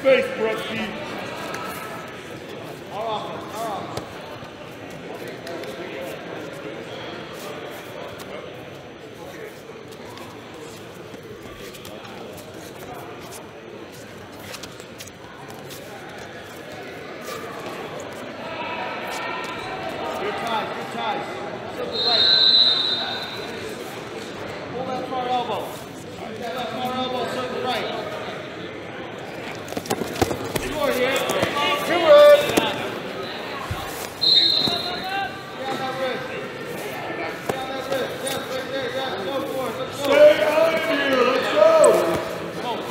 space, Brusky. Good ties, good ties. Circle right. Pull that far elbow. Pull that far elbow, circle right. Two more here. Two more. Down that wrist. Down that wrist. Yes, right there. Yes, go for it. Let's go. Stay on in here. Let's go. Come on, my knee. That's it. Let's do that. Let's go. Here. Yeah, head, head of me on that. Let's go.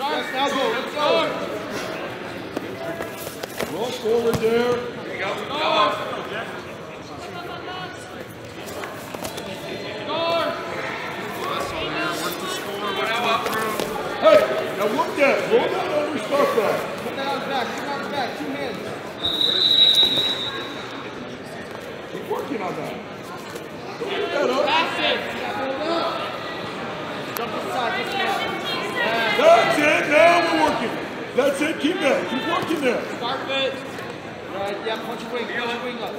Yes, now. Let's go. Roll forward there. Here you go. Come. Hey, now look that. Roll that under scarf back. Put that on his back. Put it on his back. Two hands. Keep working on that. Don't put that up. Jump to the side. Just now. That's it. Now we're working. That's it. Keep that. Keep working there. Start it. Right. Yeah. Punch your wing. Punch your wing up.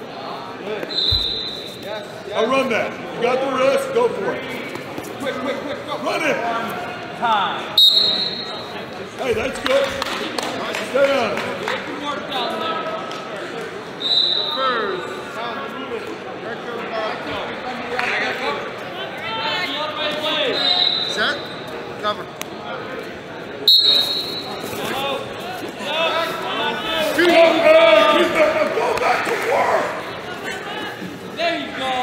Good. Yes. Yes. Now run that. You got the wrist. Go for it. Quick, quick, quick. Go. Run it. Time. Hey, that's good. Stay on it. First. Sound moving. Right there. Right there. Set. Cover. Keep that. Keep that. Now go back to work. There you go.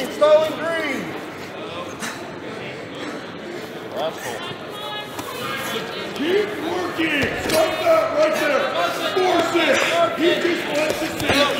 Warning. Stalling green. Keep working. Stop that right there. Force it. He just wants to keep